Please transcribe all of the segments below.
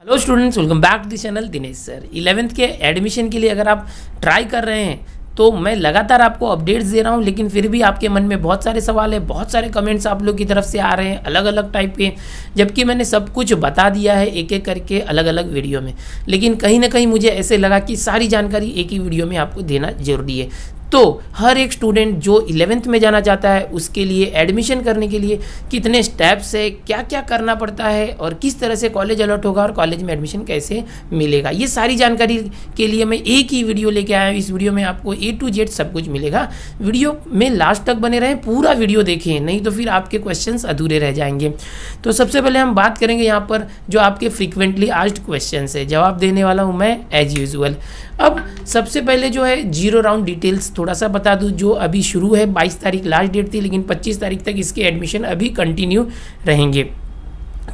Hello students welcome back to the channel Dinesh sir eleventh के admission के लिए अगर आप ट्राई कर रहे हैं तो मैं लगातार आपको अपडेट्स दे रहा हूँ, लेकिन फिर भी आपके मन में बहुत सारे सवाल है, बहुत सारे कमेंट्स आप लोग की तरफ़ से आ रहे हैं अलग अलग टाइप के, जबकि मैंने सब कुछ बता दिया है एक एक करके अलग अलग वीडियो में। लेकिन कहीं ना कहीं मुझे ऐसे लगा कि सारी जानकारी एक ही वीडियो में आपको देना ज़रूरी है। तो हर एक स्टूडेंट जो इलेवेंथ में जाना चाहता है, उसके लिए एडमिशन करने के लिए कितने स्टेप्स है क्या क्या करना पड़ता है और किस तरह से कॉलेज अलर्ट होगा और कॉलेज में एडमिशन कैसे मिलेगा। ये सारी जानकारी के लिए मैं एक ही वीडियो लेके आया हूँ। इस वीडियो में आपको ए टू जेड सब कुछ मिलेगा। वीडियो में लास्ट तक बने रहें, पूरा वीडियो देखें, नहीं तो फिर आपके क्वेश्चन अधूरे रह जाएँगे। तो सबसे पहले हम बात करेंगे यहाँ पर जो आपके फ्रिक्वेंटली आस्ड क्वेश्चन है। जवाब देने वाला हूँ मैं एज यूजल अब सबसे पहले जो है ज़ीरो राउंड डिटेल्स थोड़ा सा बता दूँ, जो अभी शुरू है 22 तारीख लास्ट डेट थी, लेकिन 25 तारीख तक इसके एडमिशन अभी कंटिन्यू रहेंगे।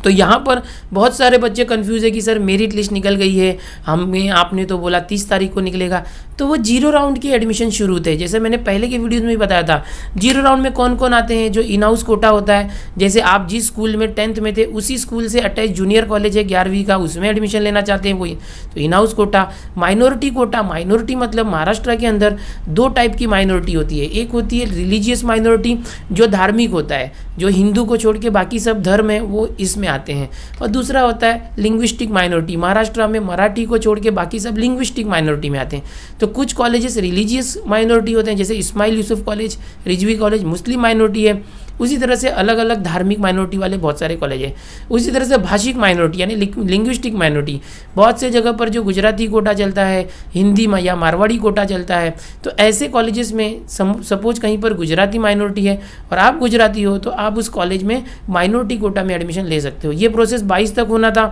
तो यहाँ पर बहुत सारे बच्चे कन्फ्यूज़ है कि, सर मेरिट लिस्ट निकल गई है। हमें आपने तो बोला तीस तारीख को निकलेगा। तो वो ज़ीरो राउंड की एडमिशन शुरू थे। जैसे मैंने पहले के वीडियोज़ में भी बताया था ज़ीरो राउंड में कौन कौन आते हैं? जो इन हाउस कोटा होता है, जैसे आप जिस स्कूल में टेंथ में थे, उसी स्कूल से अटैच जूनियर कॉलेज है, ग्यारहवीं का, उसमें एडमिशन लेना चाहते हैं वही तो in house quota minority quota minority मतलब महाराष्ट्र के अंदर दो टाइप की माइनॉरिटी होती है। एक होती है रिलीजियस माइनॉरिटी जो धार्मिक होता है, जो हिंदू को छोड़ के बाकी सब धर्म है, वो इसमें आते हैं। और दूसरा होता है लिंग्विस्टिक माइनॉरिटी महाराष्ट्र में मराठी को छोड़ के बाकी सब लिंग्विस्टिक माइनॉरिटी में आते हैं। तो कुछ कॉलेजेस रिलीजियस माइनॉरिटी होते हैं, जैसे Ismail Yusuf college Rizvi college Muslim minority है। उसी तरह से अलग अलग धार्मिक माइनॉरिटी वाले बहुत सारे कॉलेज हैं। उसी तरह से भाषिक माइनॉरिटी यानी लिंग्विस्टिक माइनॉरिटी बहुत से जगह पर जो गुजराती कोटा चलता है, हिंदी में, या मारवाड़ी कोटा चलता है तो ऐसे कॉलेजेस में सपोज़ कहीं पर गुजराती माइनॉरिटी है, और आप गुजराती हो तो आप उस कॉलेज में माइनॉरिटी कोटा में एडमिशन ले सकते हो। ये प्रोसेस बाईस तक होना था।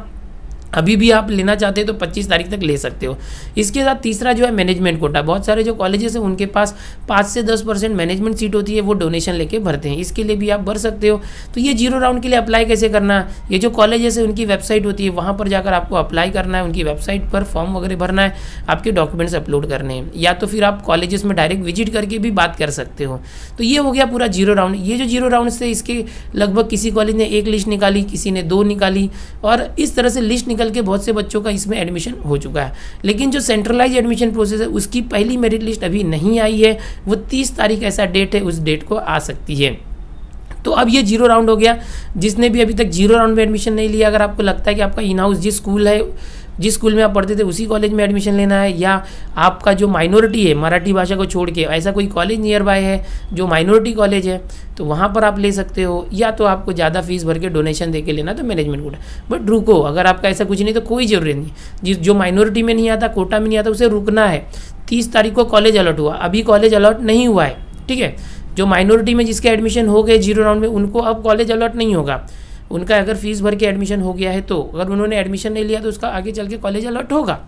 अभी भी आप लेना चाहते हो तो 25 तारीख तक ले सकते हो। इसके साथ तीसरा जो है मैनेजमेंट कोटा बहुत सारे जो कॉलेजेस हैं, उनके पास पाँच से दस परसेंट मैनेजमेंट सीट होती है, वो डोनेशन लेके भरते हैं। इसके लिए भी आप भर सकते हो। तो ये ज़ीरो राउंड के लिए अप्लाई कैसे करना? है ये जो कॉलेजेस है, उनकी वेबसाइट होती है, वहाँ पर जाकर आपको अप्लाई करना है, उनकी वेबसाइट पर फॉर्म वगैरह भरना है, आपके डॉक्यूमेंट्स अपलोड करने हैं। या तो फिर आप कॉलेजेस में डायरेक्ट विज़िट करके भी बात कर सकते हो। तो ये हो गया पूरा ज़ीरो राउंड ये जो ज़ीरो राउंड से इसके लगभग किसी कॉलेज ने एक लिस्ट निकाली, किसी ने दो निकाली और इस तरह से लिस्ट निकल के बहुत से बच्चों का इसमें एडमिशन हो चुका है। लेकिन जो सेंट्रलाइज एडमिशन प्रोसेस है, उसकी पहली मेरिट लिस्ट अभी नहीं आई है। वो तीस तारीख ऐसा डेट है, उस डेट को आ सकती है। तो अब ये ज़ीरो राउंड हो गया। जिसने भी अभी तक ज़ीरो राउंड में एडमिशन नहीं लिया, अगर आपको लगता है कि आपका इन हाउस जिस स्कूल है जिस स्कूल में आप पढ़ते थे, उसी कॉलेज में एडमिशन लेना है, या आपका जो माइनॉरिटी है, मराठी भाषा को छोड़ के, ऐसा कोई कॉलेज नियर बाय है, जो माइनॉरिटी कॉलेज है तो वहाँ पर आप ले सकते हो, या तो आपको ज़्यादा फ़ीस भर के डोनेशन दे के लेना तो मैनेजमेंट कोटा। बट रुको, अगर आपका ऐसा कुछ नहीं तो कोई ज़रूरत नहीं। जिस, जो माइनॉरिटी में नहीं आता, कोटा में नहीं आता, उसे रुकना है। तीस तारीख को कॉलेज अलॉट हुआ, अभी कॉलेज अलॉट नहीं हुआ है, ठीक है? जो माइनॉरिटी में जिसके एडमिशन हो गए ज़ीरो राउंड में, उनको अब कॉलेज अलर्ट नहीं होगा। उनका अगर फ़ीस भर के एडमिशन हो गया है तो अगर उन्होंने एडमिशन नहीं लिया तो उसका आगे चल के कॉलेज अलर्ट होगा।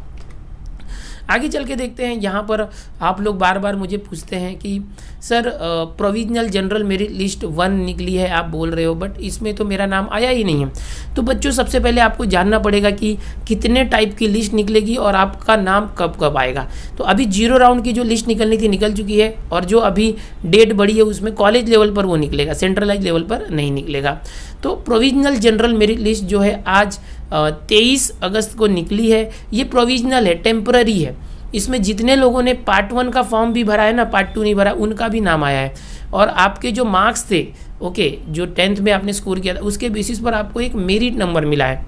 आगे चल के देखते हैं। यहाँ पर आप लोग बार बार मुझे पूछते हैं कि, सर प्रोविजनल जनरल मेरी लिस्ट वन निकली है, आप बोल रहे हो बट इसमें तो मेरा नाम आया ही नहीं है। तो बच्चों, सबसे पहले आपको जानना पड़ेगा कि कितने टाइप की लिस्ट निकलेगी और आपका नाम कब कब आएगा। तो अभी ज़ीरो राउंड की जो लिस्ट निकलनी थी, निकल चुकी है और जो अभी डेट बढ़ी है, उसमें कॉलेज लेवल पर वो निकलेगा सेंट्रलाइज लेवल पर नहीं निकलेगा। तो प्रोविजनल जनरल मेरिट लिस्ट जो है, आज तेईस अगस्त को निकली है। ये प्रोविजनल है टेम्प्ररी है। इसमें जितने लोगों ने पार्ट वन का फॉर्म भी भरा है ना पार्ट टू नहीं भरा, उनका भी नाम आया है। और आपके जो मार्क्स थे ओके जो टेंथ में आपने स्कोर किया था, उसके बेसिस पर आपको एक मेरिट नंबर मिला है।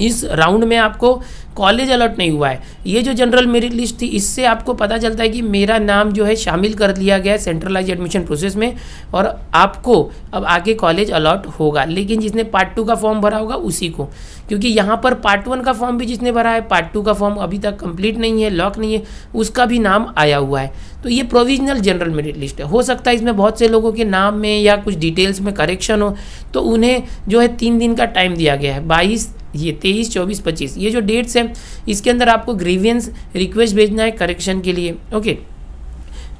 इस राउंड में आपको कॉलेज अलर्ट नहीं हुआ है। ये जो जनरल मेरिट लिस्ट थी, इससे आपको पता चलता है कि मेरा नाम जो है शामिल कर लिया गया है सेंट्रलाइज एडमिशन प्रोसेस में और आपको अब आगे कॉलेज अलॉट होगा। लेकिन जिसने पार्ट टू का फॉर्म भरा होगा, उसी को। क्योंकि यहाँ पर पार्ट वन का फॉर्म भी जिसने भरा है पार्ट टू का फॉर्म अभी तक कंप्लीट नहीं है लॉक नहीं है, उसका भी नाम आया हुआ है। तो ये प्रोविजनल जनरल मेरिट लिस्ट है। हो सकता है इसमें बहुत से लोगों के नाम में या कुछ डिटेल्स में करेक्शन हो तो उन्हें जो है तीन दिन का टाइम दिया गया है। बाईस, ये तेईस, चौबीस, पच्चीस, ये जो डेट्स हैं इसके अंदर आपको ग्रीवियंस रिक्वेस्ट भेजना है करेक्शन के लिए ओके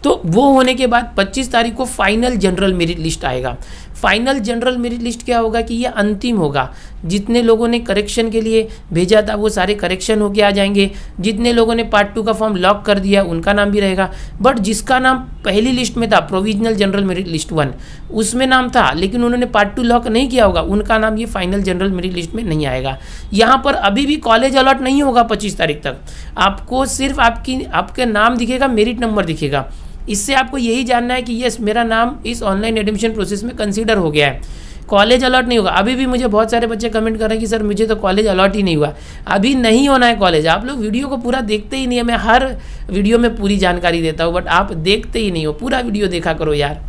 तो वो होने के बाद 25 तारीख को फाइनल जनरल मेरिट लिस्ट आएगा। फाइनल जनरल मेरिट लिस्ट क्या होगा कि ये अंतिम होगा। जितने लोगों ने करेक्शन के लिए भेजा था, वो सारे करेक्शन होके आ जाएँगे। जितने लोगों ने पार्ट टू का फॉर्म लॉक कर दिया, उनका नाम भी रहेगा। बट जिसका नाम पहली लिस्ट में था provisional general merit list one उसमें नाम था, लेकिन उन्होंने पार्ट टू लॉक नहीं किया होगा। उनका नाम ये फाइनल जनरल मेरिट लिस्ट में नहीं आएगा। यहाँ पर अभी भी कॉलेज अलॉट नहीं होगा पच्चीस तारीख तक। आपको सिर्फ़ आपकी, आपका नाम दिखेगा मेरिट नंबर दिखेगा। इससे आपको यही जानना है कि यस मेरा नाम इस ऑनलाइन एडमिशन प्रोसेस में कंसिडर हो गया है। कॉलेज अलॉट नहीं होगा। अभी भी मुझे बहुत सारे बच्चे कमेंट कर रहे हैं कि, सर, मुझे तो कॉलेज अलॉट ही नहीं हुआ। अभी नहीं होना है कॉलेज आप लोग वीडियो को पूरा देखते ही नहीं है। मैं हर वीडियो में पूरी जानकारी देता हूँ बट आप देखते ही नहीं हो। पूरा वीडियो देखा करो यार।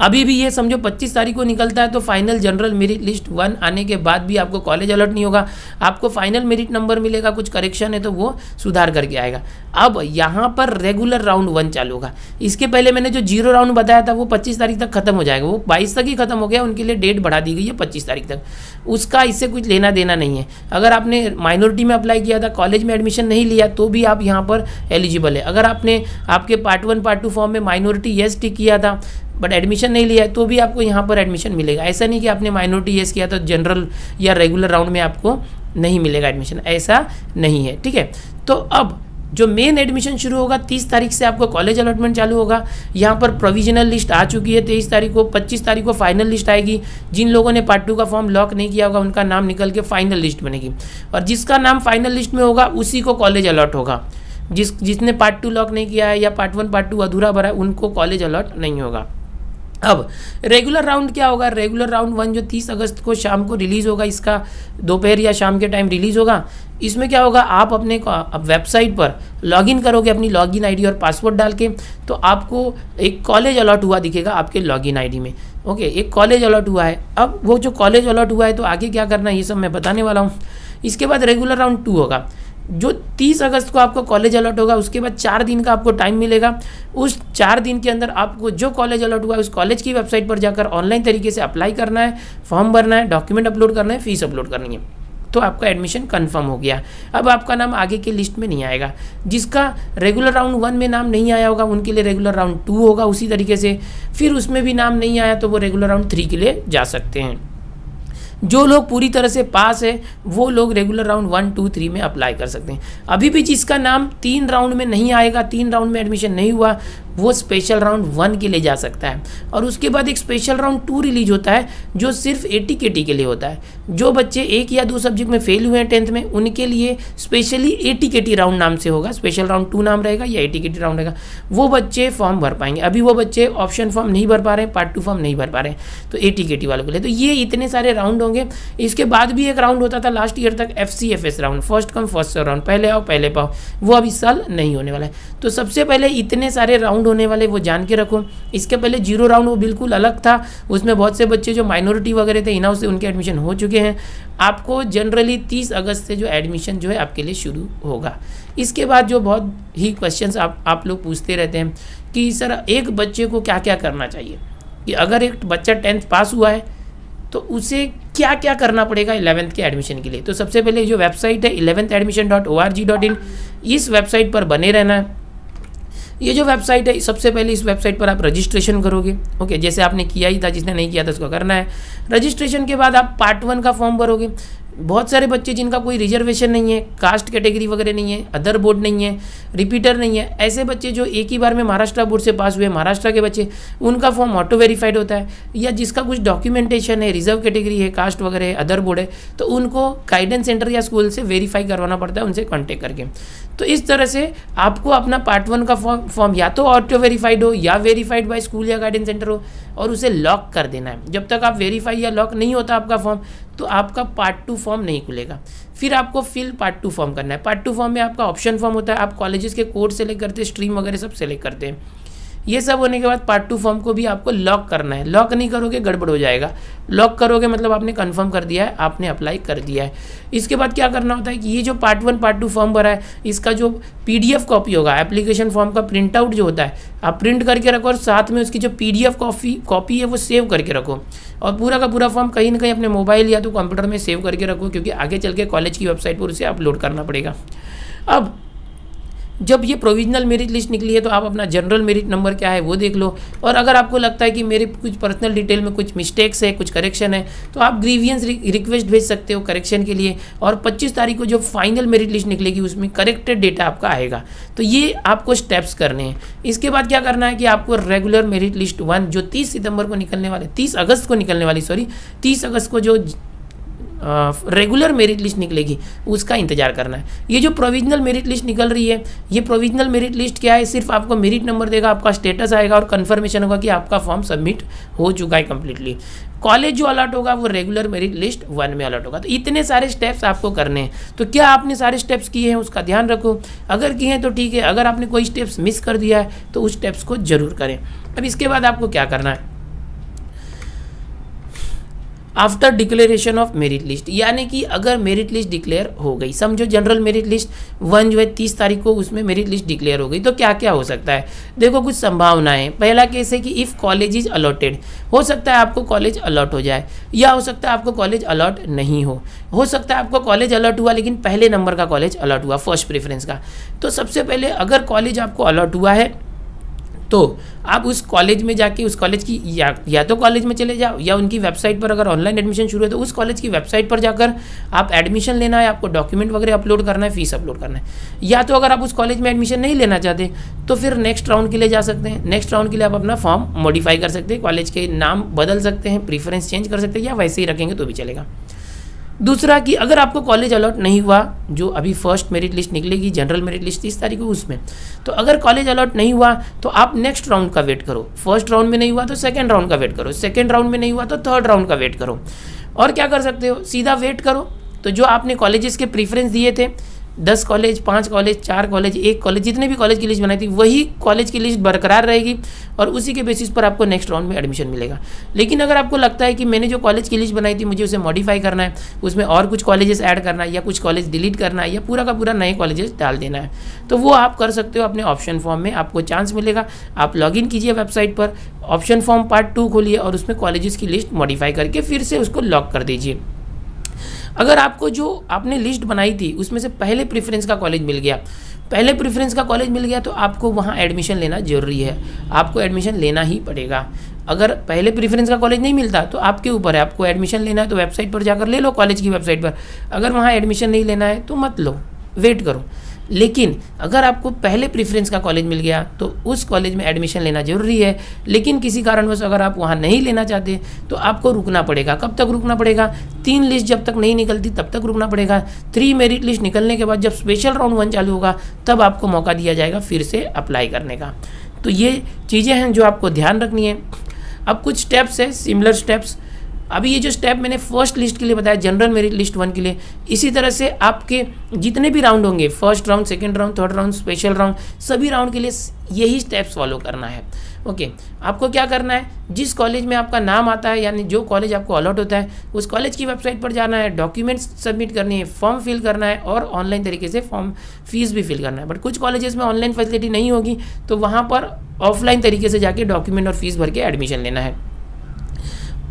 अभी भी ये समझो 25 तारीख को निकलता है तो final general merit list one आने के बाद भी आपको कॉलेज अलर्ट नहीं होगा। आपको फाइनल मेरिट नंबर मिलेगा, कुछ करेक्शन है तो वो सुधार करके आएगा। अब यहाँ पर रेगुलर राउंड वन चालू होगा। इसके पहले मैंने जो ज़ीरो राउंड बताया था वो पच्चीस तारीख तक खत्म हो जाएगा। वो बाईस तक ही खत्म हो गया, उनके लिए डेट बढ़ा दी गई है पच्चीस तारीख तक। उसका इससे कुछ लेना देना नहीं है। अगर आपने माइनॉरिटी में अप्लाई किया था कॉलेज में एडमिशन नहीं लिया तो भी आप यहाँ पर एलिजिबल है। अगर आपने, आपके part one part two form में माइनॉरिटी येस टिक किया था बट एडमिशन नहीं लिया है तो भी आपको यहाँ पर एडमिशन मिलेगा। ऐसा नहीं कि आपने माइनॉरिटी येस किया तो जनरल या रेगुलर राउंड में आपको नहीं मिलेगा एडमिशन ऐसा नहीं है, ठीक है? तो अब जो मेन एडमिशन शुरू होगा, तीस तारीख से आपको कॉलेज अलॉटमेंट चालू होगा। यहाँ पर प्रोविजनल लिस्ट आ चुकी है, तेईस तारीख को, पच्चीस तारीख को फाइनल लिस्ट आएगी। जिन लोगों ने पार्ट टू का फॉर्म लॉक नहीं किया होगा, उनका नाम निकल के फाइनल लिस्ट बनेगी। और जिसका नाम फाइनल लिस्ट में होगा, उसी को कॉलेज अलॉट होगा। जिस, जिसने पार्ट टू लॉक नहीं किया है या पार्ट वन पार्ट टू अधूरा भरा है, उनको कॉलेज अलॉट नहीं होगा। अब रेगुलर राउंड क्या होगा? रेगुलर राउंड वन जो 30 अगस्त को शाम को रिलीज़ होगा, इसका दोपहर या शाम के टाइम रिलीज़ होगा, इसमें क्या होगा? आप अपने वेबसाइट पर लॉगिन करोगे अपनी लॉगिन आईडी और पासवर्ड डाल के तो आपको एक कॉलेज अलॉट हुआ दिखेगा आपके लॉगिन आईडी में। ओके एक कॉलेज अलॉट हुआ है। अब वो जो कॉलेज अलॉट हुआ है तो आगे क्या करना है, ये सब मैं बताने वाला हूँ। इसके बाद रेगुलर राउंड टू होगा। जो 30 अगस्त को आपको कॉलेज अलॉट होगा, उसके बाद चार दिन का आपको टाइम मिलेगा। उस चार दिन के अंदर आपको जो कॉलेज अलॉट हुआ है, उस कॉलेज की वेबसाइट पर जाकर ऑनलाइन तरीके से अप्लाई करना है फॉर्म भरना है डॉक्यूमेंट अपलोड करना है फ़ीस अपलोड करनी है। तो आपका एडमिशन कंफर्म हो गया। अब आपका नाम आगे की लिस्ट में नहीं आएगा। जिसका रेगुलर राउंड वन में नाम नहीं आया होगा, उनके लिए रेगुलर राउंड टू होगा उसी तरीके से। फिर उसमें भी नाम नहीं आया तो वो रेगुलर राउंड थ्री के लिए जा सकते हैं। जो लोग पूरी तरह से पास है, वो लोग regular round one two three में अप्लाई कर सकते हैं। अभी भी जिसका नाम तीन राउंड में नहीं आएगा, तीन राउंड में एडमिशन नहीं हुआ वो स्पेशल राउंड वन के लिए जा सकता है। और उसके बाद एक स्पेशल राउंड टू रिलीज़ होता है, जो सिर्फ़ ए टी के टी के लिए होता है। जो बच्चे एक या दो सब्जेक्ट में फेल हुए हैं टेंथ में, उनके लिए specially A T K T round नाम से होगा। स्पेशल राउंड टू नाम रहेगा या A T K T round रहेगा। वो बच्चे फॉर्म भर पाएँगे। अभी वो बच्चे ऑप्शन फॉर्म नहीं भर पा रहे हैं पार्ट टू फॉर्म नहीं भर पा रहे हैं। तो ए टी के टी वालों के लिए। तो ये इतने सारे राउंड होंगे। इसके बाद भी एक राउंड होता था लास्ट ईयर तक F C F S round first come first round पहले आओ, पहले पाओ। वो इस साल नहीं होने वाला है। तो सबसे पहले इतने सारे राउंड होने वाले, वो जान के रखो। इसके पहले ज़ीरो राउंड वो बिल्कुल अलग था। उसमें बहुत से बच्चे जो माइनॉरिटी वगैरह थे इना से उनके एडमिशन हो चुके हैं। आपको जनरली तीस अगस्त से जो एडमिशन जो है, आपके लिए शुरू होगा। इसके बाद जो बहुत ही क्वेश्चंस आप आप लोग पूछते रहते हैं कि, सर, एक बच्चे को क्या क्या करना चाहिए? कि अगर एक बच्चा टेंथ पास हुआ है तो उसे क्या क्या करना पड़ेगा इलेवेंथ के एडमिशन के लिए? तो सबसे पहले जो वेबसाइट है eleventh admission dot O R G dot in इस वेबसाइट पर बने रहना। है ये जो वेबसाइट है, सबसे पहले इस वेबसाइट पर आप रजिस्ट्रेशन करोगे। ओके जैसे आपने किया ही था, जिसने नहीं किया था, उसको करना है। रजिस्ट्रेशन के बाद आप पार्ट वन का फॉर्म भरोगे। बहुत सारे बच्चे जिनका कोई रिजर्वेशन नहीं है कास्ट कैटेगरी वगैरह नहीं है अदर बोर्ड नहीं है रिपीटर नहीं है, ऐसे बच्चे जो एक ही बार में महाराष्ट्र बोर्ड से पास हुए, महाराष्ट्र के बच्चे, उनका फॉर्म ऑटो वेरीफाइड होता है। या जिसका कुछ डॉक्यूमेंटेशन है रिज़र्व कैटेगरी है कास्ट वगैरह है अदर बोर्ड है तो उनको गाइडेंस सेंटर या स्कूल से वेरीफाई करवाना पड़ता है, उनसे कॉन्टेक्ट करके। तो इस तरह से आपको अपना पार्ट वन का फॉर्म फॉर्म या तो ऑटो वेरीफाइड हो या वेरीफाइड बाय स्कूल या गाइडेंस सेंटर हो और उसे लॉक कर देना है। जब तक आप वेरीफाई या लॉक नहीं होता आपका फॉर्म तो आपका पार्ट टू फॉर्म नहीं खुलेगा। फिर आपको फिल पार्ट टू फॉर्म करना है। पार्ट टू फॉर्म में आपका ऑप्शन फॉर्म होता है। आप कॉलेजेस के कोर्स सेलेक्ट करते हैं स्ट्रीम वगैरह सब सेलेक्ट करते हैं। ये सब होने के बाद पार्ट टू फॉर्म को भी आपको लॉक करना है। लॉक नहीं करोगे, गड़बड़ हो जाएगा। लॉक करोगे मतलब आपने कंफर्म कर दिया है, आपने अप्लाई कर दिया है। इसके बाद क्या करना होता है कि ये जो part one part two form भरा है, इसका जो पीडीएफ कॉपी होगा एप्लीकेशन फॉर्म का प्रिंट आउट जो होता है, आप प्रिंट करके रखो और साथ में उसकी जो पीडीएफ कॉपी कॉपी है वो सेव करके रखो। और पूरा का पूरा फॉर्म कहीं ना कहीं अपने मोबाइल या तो कंप्यूटर में सेव करके रखो, क्योंकि आगे चल के कॉलेज की वेबसाइट पर उसे अपलोड करना पड़ेगा। अब जब ये प्रोविजनल मेरिट लिस्ट निकली है तो आप अपना जनरल मेरिट नंबर क्या है वो देख लो। और अगर आपको लगता है कि मेरे कुछ पर्सनल डिटेल में कुछ मिस्टेक्स है, कुछ करेक्शन है तो आप ग्रीवियंस रिक्वेस्ट भेज सकते हो करेक्शन के लिए। और 25 तारीख को जो फाइनल मेरिट लिस्ट निकलेगी, उसमें करेक्टेड डेटा आपका आएगा। तो ये आपको स्टेप्स करने हैं। इसके बाद क्या करना है कि आपको रेगुलर मेरिट लिस्ट वन जो तीस सितंबर को निकलने वाले, तीस अगस्त को निकलने वाली सॉरी तीस अगस्त को जो रेगुलर मेरिट लिस्ट निकलेगी, उसका इंतज़ार करना है। ये जो प्रोविजनल मेरिट लिस्ट निकल रही है, ये प्रोविजनल मेरिट लिस्ट क्या है? सिर्फ़ आपको मेरिट नंबर देगा, आपका स्टेटस आएगा और कन्फर्मेशन होगा कि आपका फॉर्म सबमिट हो चुका है कम्प्लीटली कॉलेज जो अलर्ट होगा, वो रेगुलर मेरिट लिस्ट वन में अलर्ट होगा। तो इतने सारे स्टेप्स आपको करने हैं। तो क्या आपने सारे स्टेप्स किए हैं, उसका ध्यान रखो। अगर किए हैं तो ठीक है, अगर आपने कोई स्टेप्स मिस कर दिया है तो उस स्टेप्स को ज़रूर करें। अब इसके बाद आपको क्या करना है? After declaration of merit list यानी कि अगर मेरिट लिस्ट डिक्लेयर हो गई, समझो जनरल मेरिट लिस्ट वन जो है तीस तारीख को उसमें मेरिट लिस्ट डिक्लेयर हो गई तो क्या क्या हो सकता है? देखो कुछ संभावनाएँ। पहला केस है कि इफ़ कॉलेज इज़ अलॉटेड हो सकता है आपको कॉलेज अलॉट हो जाए, या हो सकता है आपको कॉलेज अलॉट नहीं हो। हो सकता है आपको कॉलेज अलॉट हुआ, लेकिन पहले नंबर का कॉलेज अलॉट हुआ फ़र्स्ट प्रेफरेंस का। तो सबसे पहले अगर कॉलेज आपको अलॉट हुआ है तो आप उस कॉलेज में जाके, उस कॉलेज की या या तो कॉलेज में चले जाओ, या उनकी वेबसाइट पर अगर ऑनलाइन एडमिशन शुरू है तो उस कॉलेज की वेबसाइट पर जाकर आप एडमिशन लेना है, आपको डॉक्यूमेंट वगैरह अपलोड करना है फ़ीस अपलोड करना है। या तो अगर आप उस कॉलेज में एडमिशन नहीं लेना चाहते तो फिर नेक्स्ट राउंड के लिए जा सकते हैं। नेक्स्ट राउंड के लिए आप अपना फॉर्म मॉडिफाई कर सकते हैं कॉलेज के नाम बदल सकते हैं प्रीफरेंस चेंज कर सकते हैं, या वैसे ही रखेंगे तो भी चलेगा। दूसरा कि अगर आपको कॉलेज अलॉट नहीं हुआ, जो अभी फ़र्स्ट मेरिट लिस्ट निकलेगी जनरल मेरिट लिस्ट तीस तारीख को उसमें तो अगर कॉलेज अलॉट नहीं हुआ तो आप नेक्स्ट राउंड का वेट करो। फ़र्स्ट राउंड में नहीं हुआ तो सेकेंड राउंड का वेट करो। सेकेंड राउंड में नहीं हुआ तो थर्ड राउंड का वेट करो। और क्या कर सकते हो? सीधा वेट करो। तो जो आपने कॉलेजेस के प्रीफरेंस दिए थे दस कॉलेज, पाँच कॉलेज, चार कॉलेज, एक कॉलेज, जितने भी कॉलेज की लिस्ट बनाई थी, वही कॉलेज की लिस्ट बरकरार रहेगी और उसी के बेसिस पर आपको नेक्स्ट राउंड में एडमिशन मिलेगा। लेकिन अगर आपको लगता है कि मैंने जो कॉलेज की लिस्ट बनाई थी, मुझे उसे मॉडिफाई करना है, उसमें और कुछ कॉलेजेस ऐड करना है या कुछ कॉलेज डिलीट करना है या पूरा का पूरा नए कॉलेजेस डाल देना है तो वो आप कर सकते हो अपने ऑप्शन फॉर्म में, आपको चांस मिलेगा। आप लॉग कीजिए वेबसाइट पर ऑप्शन फॉर्म पार्ट टू खोलिए और उसमें कॉलेजेस की लिस्ट मॉडिफाई करके फिर से उसको लॉक कर दीजिए। अगर आपको जो आपने लिस्ट बनाई थी, उसमें से पहले प्रेफरेंस का कॉलेज मिल गया। पहले प्रेफरेंस का कॉलेज मिल गया तो आपको वहाँ एडमिशन लेना ज़रूरी है। आपको एडमिशन लेना ही पड़ेगा। अगर पहले प्रेफरेंस का कॉलेज नहीं मिलता तो आपके ऊपर है। आपको एडमिशन लेना है तो वेबसाइट पर जाकर ले लो कॉलेज की वेबसाइट पर। अगर वहाँ एडमिशन नहीं लेना है तो मत लो। वेट करो। लेकिन अगर आपको पहले प्रेफरेंस का कॉलेज मिल गया तो उस कॉलेज में एडमिशन लेना ज़रूरी है। लेकिन किसी कारणवश अगर आप वहाँ नहीं लेना चाहते तो आपको रुकना पड़ेगा। कब तक रुकना पड़ेगा? तीन लिस्ट जब तक नहीं निकलती, तब तक रुकना पड़ेगा। थ्री मेरिट लिस्ट निकलने के बाद जब स्पेशल राउंड वन चालू होगा, तब आपको मौका दिया जाएगा फिर से अप्लाई करने का। तो ये चीज़ें हैं जो आपको ध्यान रखनी है। अब कुछ स्टेप्स है सिमिलर स्टेप्स अभी ये जो स्टेप मैंने फ़र्स्ट लिस्ट के लिए बताया जनरल मेरिट लिस्ट वन के लिए, इसी तरह से आपके जितने भी राउंड होंगे first round second round third round special round सभी राउंड के लिए यही स्टेप्स फॉलो करना है। ओके आपको क्या करना है? जिस कॉलेज में आपका नाम आता है, यानी जो कॉलेज आपको अलॉट होता है, उस कॉलेज की वेबसाइट पर जाना है डॉक्यूमेंट्स सबमिट करनी है फॉर्म फिल करना है, और ऑनलाइन तरीके से फॉर्म फ़ीस भी फिल करना है। बट कुछ कॉलेजेस में ऑनलाइन फैसिलिटी नहीं होगी तो वहाँ पर ऑफलाइन तरीके से जाके डॉक्यूमेंट और फ़ीस भर के एडमिशन लेना है।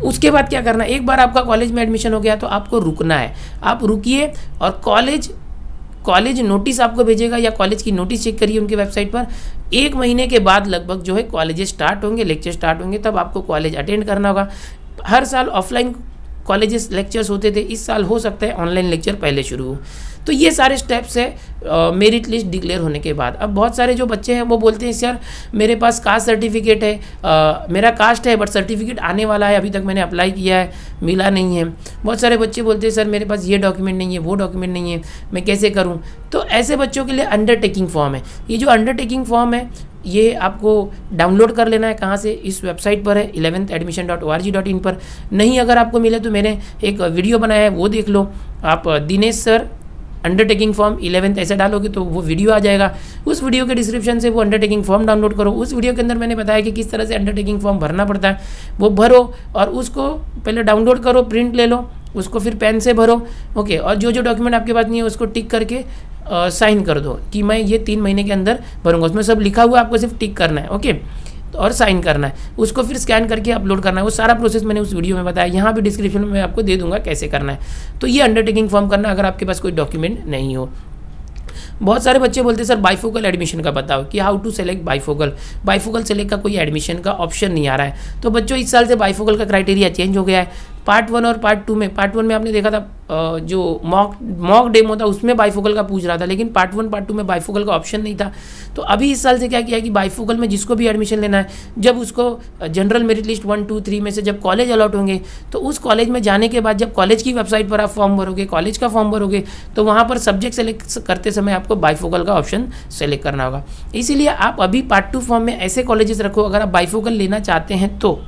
उसके बाद क्या करना, एक बार आपका कॉलेज में एडमिशन हो गया तो आपको रुकना है। आप रुकिए और कॉलेज कॉलेज नोटिस आपको भेजेगा या कॉलेज की नोटिस चेक करिए उनकी वेबसाइट पर। एक महीने के बाद लगभग जो है कॉलेजेस स्टार्ट होंगे लेक्चर स्टार्ट होंगे, तब आपको कॉलेज अटेंड करना होगा। हर साल ऑफलाइन कॉलेजेस लेक्चर्स होते थे, इस साल हो सकता है ऑनलाइन लेक्चर पहले शुरू हो। तो ये सारे स्टेप्स है मेरिट लिस्ट डिक्लेयर होने के बाद। अब बहुत सारे जो बच्चे हैं वो बोलते हैं सर मेरे पास कास्ट सर्टिफिकेट है। आ, मेरा कास्ट है बट सर्टिफिकेट आने वाला है अभी तक मैंने अप्लाई किया है मिला नहीं है। बहुत सारे बच्चे बोलते हैं सर मेरे पास ये डॉक्यूमेंट नहीं है वो डॉक्यूमेंट नहीं है मैं कैसे करूँ? तो ऐसे बच्चों के लिए अंडरटेकिंग फॉर्म है। ये जो अंडरटेकिंग फॉर्म है ये आपको डाउनलोड कर लेना है कहाँ से? इस वेबसाइट पर है eleventh admission dot O R G dot in पर। नहीं अगर आपको मिले तो मैंने एक वीडियो बनाया है वो देख लो। आप Dinesh sir undertaking form eleventh ऐसे डालोगे तो वो वीडियो आ जाएगा। उस वीडियो के डिस्क्रिप्शन से वो अंडरटेकिंग फॉर्म डाउनलोड करो। उस वीडियो के अंदर मैंने बताया कि किस तरह से अंडरटेकिंग फॉर्म भरना पड़ता है। वो भरो और उसको पहले डाउनलोड करो प्रिंट ले लो, उसको फिर पेन से भरो। ओके और जो जो डॉक्यूमेंट आपके पास नहीं है, उसको टिक करके साइन कर दो कि मैं ये तीन महीने के अंदर भरूँगा। उसमें सब लिखा हुआ आपको सिर्फ़ टिक करना है। ओके और साइन करना है। उसको फिर स्कैन करके अपलोड करना है। वो सारा प्रोसेस मैंने उस वीडियो में बताया। यहाँ भी डिस्क्रिप्शन में मैं आपको दे दूँगा कैसे करना है। तो ये अंडरटेकिंग फॉर्म करना अगर आपके पास कोई डॉक्यूमेंट नहीं हो। बहुत सारे बच्चे बोलते हैं, सर बाईफोकल एडमिशन का बताओ कि how to select bifocal bifocal select का कोई एडमिशन का ऑप्शन नहीं आ रहा है। तो बच्चों, इस साल से बाईफोकल का क्राइटेरिया चेंज हो गया है। पार्ट वन और पार्ट टू में, पार्ट वन में आपने देखा था जो मॉक मॉक डेमो था, उसमें बाइफोकल का पूछ रहा था, लेकिन पार्ट वन, पार्ट टू में बाईफोकल का ऑप्शन नहीं था। तो अभी इस साल से क्या किया कि बाइफोकल में जिसको भी एडमिशन लेना है, जब उसको general merit list one two three में से जब कॉलेज अलॉट होंगे तो उस कॉलेज में जाने के बाद जब कॉलेज की वेबसाइट पर आप फॉर्म भरोगे कॉलेज का फॉर्म भरोगे तो वहाँ पर सब्जेक्ट सेलेक्ट करते समय आपको बाइफोकल का ऑप्शन सेलेक्ट करना होगा। इसीलिए आप अभी पार्ट टू फॉर्म में ऐसे कॉलेजेस रखो, अगर आप बाइफोकल लेना चाहते हैं तो।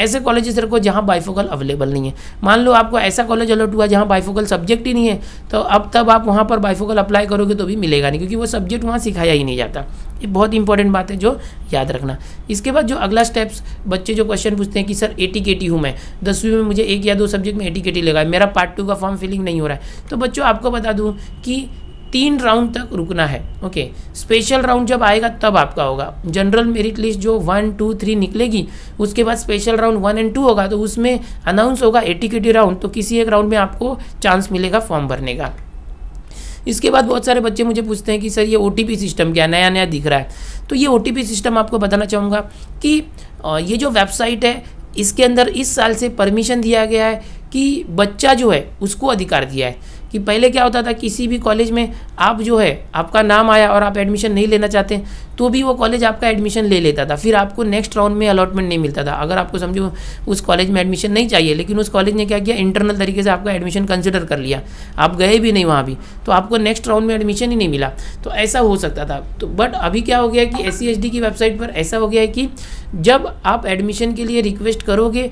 ऐसे कॉलेजेस रखो जहाँ बाइफोकल अवेलेबल नहीं है। मान लो आपको ऐसा कॉलेज अलॉट हुआ जहाँ बाइफोकल सब्जेक्ट ही नहीं है तो अब तब आप वहाँ पर बाइफोकल अप्लाई करोगे तो भी मिलेगा नहीं, क्योंकि वो सब्जेक्ट वहाँ सिखाया ही नहीं जाता। ये बहुत इंपॉर्टेंट बात है जो याद रखना। इसके बाद जो अगला स्टेप्स बच्चे जो क्वेश्चन पूछते हैं कि, sir A T K T हूँ मैं। दसवीं में मुझे एक या दो सब्जेक्ट में ए टी के टी लगा मेरा पार्ट टू का फॉर्म फिलिंग नहीं हो रहा है। तो बच्चों, आपको बता दूँ कि तीन राउंड तक रुकना है ओके स्पेशल राउंड जब आएगा, तब आपका होगा। जनरल मेरिट लिस्ट जो वन टू थ्री निकलेगी, उसके बाद special round one and two होगा तो उसमें अनाउंस होगा एटीकेटी राउंड तो किसी एक राउंड में आपको चांस मिलेगा फॉर्म भरने का। इसके बाद बहुत सारे बच्चे मुझे पूछते हैं कि, सर, ये ओटीपी सिस्टम क्या नया नया दिख रहा है। तो ये ओटीपी सिस्टम आपको बताना चाहूँगा कि ये जो वेबसाइट है, इसके अंदर इस साल से परमिशन दिया गया है कि बच्चा जो है, उसको अधिकार दिया है। कि पहले क्या होता था, किसी भी कॉलेज में आप जो है, आपका नाम आया और आप एडमिशन नहीं लेना चाहते तो भी वो कॉलेज आपका एडमिशन ले लेता था। फिर आपको नेक्स्ट राउंड में अलॉटमेंट नहीं मिलता था। अगर आपको समझो, उस कॉलेज में एडमिशन नहीं चाहिए, लेकिन उस कॉलेज ने क्या किया इंटरनल तरीके से आपका एडमिशन कंसिडर कर लिया। आप गए भी नहीं वहाँ भी तो आपको नेक्स्ट राउंड में एडमिशन ही नहीं मिला। तो ऐसा हो सकता था। तो बट अभी क्या हो गया कि एससीएचडी की वेबसाइट पर ऐसा हो गया है कि जब आप एडमिशन के लिए रिक्वेस्ट करोगे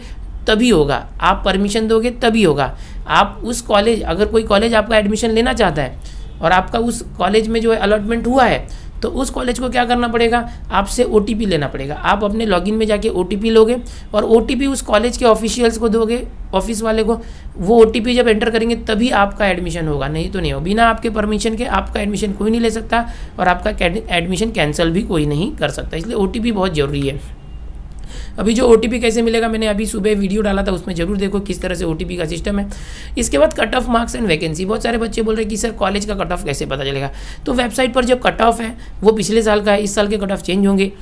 तभी होगा। आप परमिशन दोगे तभी होगा। आप उस कॉलेज अगर कोई कॉलेज आपका एडमिशन लेना चाहता है और आपका उस कॉलेज में जो है अलॉटमेंट हुआ है तो उस कॉलेज को क्या करना पड़ेगा? आपसे ओटीपी लेना पड़ेगा। आप अपने लॉगिन में जाके ओटीपी लोगे और ओटीपी उस कॉलेज के ऑफिशियल्स को दोगे ऑफ़िस वाले को। वो ओटीपी जब एंटर करेंगे, तभी आपका एडमिशन होगा। नहीं तो नहीं हो। बिना आपके परमिशन के आपका एडमिशन कोई नहीं ले सकता और आपका एडमिशन कैंसिल भी कोई नहीं कर सकता। इसलिए ओटीपी बहुत ज़रूरी है। अभी जो ओटीपी कैसे मिलेगा, मैंने अभी सुबह वीडियो डाला था, उसमें ज़रूर देखो किस तरह से ओटीपी का सिस्टम है। इसके बाद cut off marks and vacancy बहुत सारे बच्चे बोल रहे हैं कि सर कॉलेज का कट ऑफ़ कैसे पता चलेगा? तो वेबसाइट पर जो कट ऑफ़ है, वो पिछले साल का है, इस साल के कट ऑफ़ चेंज होंगे।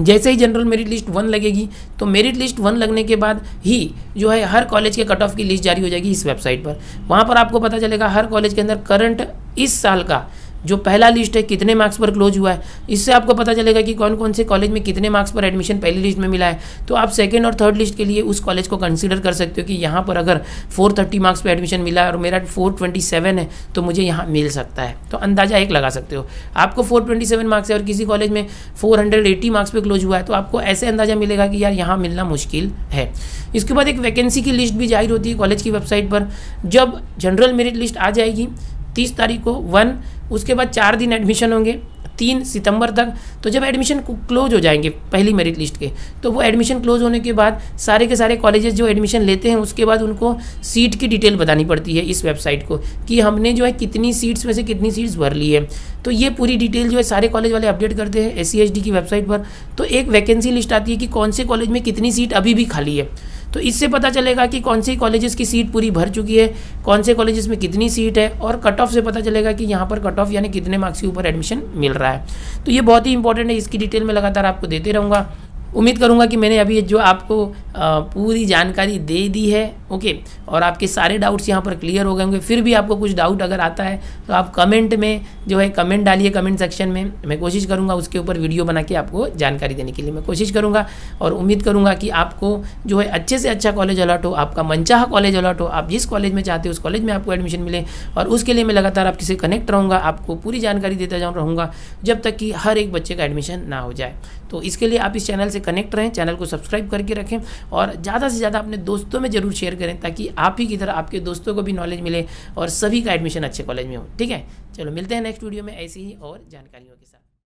जैसे ही जनरल मेरिट लिस्ट वन लगेगी तो मेरिट लिस्ट वन लगने के बाद ही जो है, हर कॉलेज के कट ऑफ़ की लिस्ट जारी हो जाएगी इस वेबसाइट पर। वहाँ पर आपको पता चलेगा, हर कॉलेज के अंदर करंट इस साल का जो पहला लिस्ट है, कितने मार्क्स पर क्लोज हुआ है, इससे आपको पता चलेगा कि कौन कौन से कॉलेज में कितने मार्क्स पर एडमिशन पहली लिस्ट में मिला है। तो आप सेकेंड और थर्ड लिस्ट के लिए उस कॉलेज को कंसिडर कर सकते हो कि यहाँ पर अगर फोर थर्टी मार्क्स पर एडमिशन मिला है और मेरा फोर ट्वेंटी सेवन है तो मुझे यहाँ मिल सकता है। तो अंदाज़ा एक लगा सकते हो। आपको फोर ट्वेंटी सेवन मार्क्स है और किसी कॉलेज में फोर हंड्रेड एटी मार्क्स पर क्लोज हुआ है तो आपको ऐसे अंदाज़ा मिलेगा कि यार यहाँ मिलना मुश्किल है। इसके बाद एक वैकेंसी की लिस्ट भी ज़ाहिर होती है कॉलेज की वेबसाइट पर। जब जनरल मेरिट लिस्ट आ जाएगी, तीस तारीख को वन उसके बाद चार दिन एडमिशन होंगे, तीन सितंबर तक। तो जब एडमिशन क्लोज हो जाएँगे पहली मेरिट लिस्ट के तो वो एडमिशन क्लोज होने के बाद सारे के सारे कॉलेजेस जो एडमिशन लेते हैं, उसके बाद उनको सीट की डिटेल बतानी पड़ती है इस वेबसाइट को कि हमने जो है कितनी सीट्स में से कितनी सीट्स भर ली है। तो ये पूरी डिटेल जो है सारे कॉलेज वाले अपडेट करते हैं एससीएचडी की वेबसाइट पर। तो एक वैकेंसी लिस्ट आती है कि कौन से कॉलेज में कितनी सीट अभी भी खाली है। तो इससे पता चलेगा कि कौन सी कॉलेजेस की सीट पूरी भर चुकी है, कौन से कॉलेजेस में कितनी सीट है, और कट ऑफ़ से पता चलेगा कि यहाँ पर कट ऑफ़ यानी कितने मार्क्स के ऊपर एडमिशन मिल रहा है। तो ये बहुत ही इंपॉर्टेंट है, इसकी डिटेल में लगातार आपको देते रहूँगा। उम्मीद करूँगा कि मैंने अभी जो आपको पूरी जानकारी दे दी है, ओके, और आपके सारे डाउट्स यहाँ पर क्लियर हो गए होंगे। फिर भी आपको कुछ डाउट अगर आता है तो आप कमेंट में जो है कमेंट डालिए कमेंट सेक्शन में। मैं कोशिश करूँगा उसके ऊपर वीडियो बना के आपको जानकारी देने के लिए मैं कोशिश करूँगा, और उम्मीद करूँगा कि आपको जो है अच्छे से अच्छा कॉलेज अलॉट हो, आपका मनचाहा कॉलेज अलॉट हो, आप जिस कॉलेज में चाहते हो उस कॉलेज में आपको एडमिशन मिले, और उसके लिए मैं लगातार आपके से कनेक्ट रहूँगा, आपको पूरी जानकारी देता जाऊँ, रहूँगा, जब तक कि हर एक बच्चे का एडमिशन ना हो जाए। तो इसके लिए आप इस चैनल से कनेक्ट रहें, चैनल को सब्सक्राइब करके रखें और ज़्यादा से ज़्यादा अपने दोस्तों में ज़रूर शेयर करें ताकि आप ही की तरह आपके दोस्तों को भी नॉलेज मिले और सभी का एडमिशन अच्छे कॉलेज में हो। ठीक है? चलो मिलते हैं नेक्स्ट वीडियो में ऐसी ही और जानकारियों के साथ।